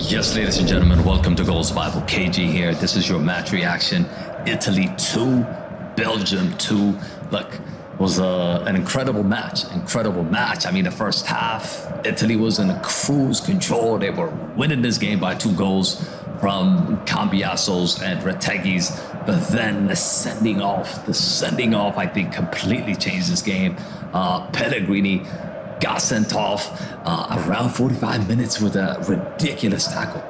Yes, ladies and gentlemen, welcome to Goals Bible. KG here. This is your match reaction. Italy 2, Belgium 2. Look, was a, an incredible match. Incredible match. I mean, the first half, Italy was in cruise control. They were winning this game by two goals from Cambiasos and Retegui's. But then the sending off, the sending off, I think, completely changed this game. Uh, Pellegrini got sent off uh, around 45 minutes with a ridiculous tackle.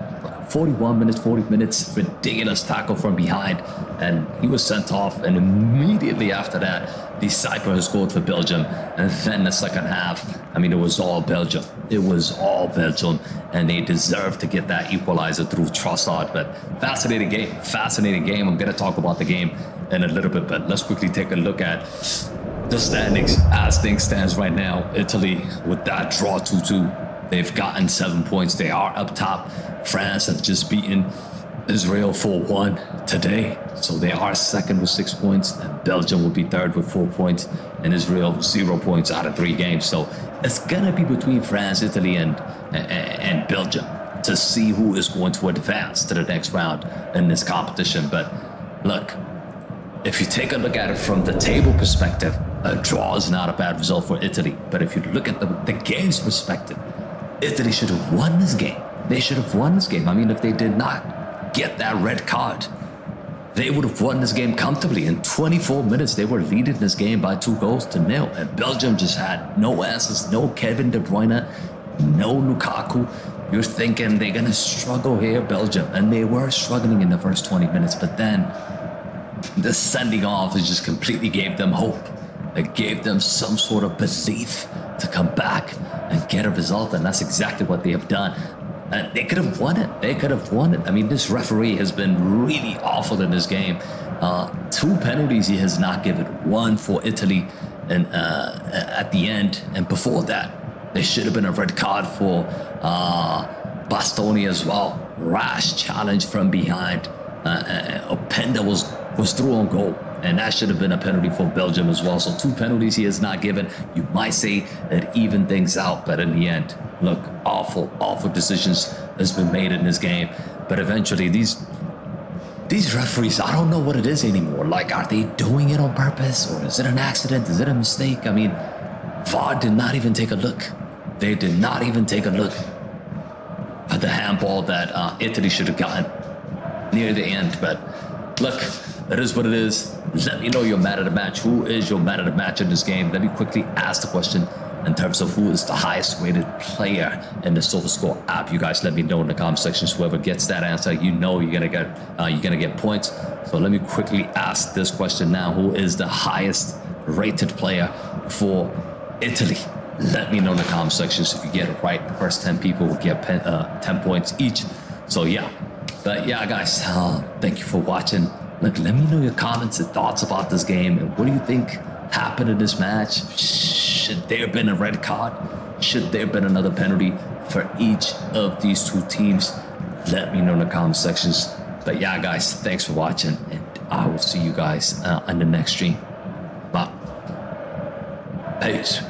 41 minutes, 40 minutes, ridiculous tackle from behind, and he was sent off. And immediately after that, De Cuyper has scored for Belgium. And then the second half, I mean, it was all Belgium. It was all Belgium, and they deserved to get that equalizer through Trossard. But fascinating game, fascinating game. I'm going to talk about the game in a little bit, but let's quickly take a look at the standings as things stands right now. Italy with that draw 2-2, they've gotten seven points. They are up top. France has just beaten Israel 4-1 today. So they are second with six points. And Belgium will be third with four points. And Israel zero points out of three games. So it's gonna be between France, Italy, and, and, and Belgium to see who is going to advance to the next round in this competition. But look, if you take a look at it from the table perspective, a draw is not a bad result for Italy. But if you look at the, the game's perspective, Italy should have won this game. They should have won this game. I mean, if they did not get that red card, they would have won this game comfortably. In 24 minutes, they were leading this game by two goals to nil. And Belgium just had no answers, no Kevin De Bruyne, no Lukaku. You're thinking they're going to struggle here, Belgium. And they were struggling in the first 20 minutes. But then the sending off just completely gave them hope. It gave them some sort of belief to come back and get a result, and that's exactly what they have done. And they could have won it. They could have won it. I mean, this referee has been really awful in this game. Uh, two penalties he has not given. One for Italy, and uh, at the end, and before that, there should have been a red card for uh, Bastoni as well. Rash challenge from behind. Uh, uh Openda was was through on goal. And that should have been a penalty for Belgium as well. So two penalties he has not given. You might say that even things out, but in the end, look, awful, awful decisions has been made in this game. But eventually, these these referees, I don't know what it is anymore. Like, are they doing it on purpose, or is it an accident? Is it a mistake? I mean, VAR did not even take a look. They did not even take a look at the handball that uh, Italy should have gotten near the end. But look, that is what it is. Let me know your man of the match. Who is your man of the match in this game? Let me quickly ask the question in terms of who is the highest rated player in the Sofascore app. You guys let me know in the comment sections. Whoever gets that answer, you know you're gonna get uh, you're gonna get points. So let me quickly ask this question now. Who is the highest rated player for Italy? Let me know in the comment sections if you get it right. The first 10 people will get uh, 10 points each. So yeah, but yeah, guys, uh, thank you for watching. Look, let me know your comments and thoughts about this game and what do you think happened in this match? Should there have been a red card? Should there have been another penalty for each of these two teams? Let me know in the comment sections. But yeah, guys, thanks for watching, and I will see you guys uh, on the next stream. Bye. Peace.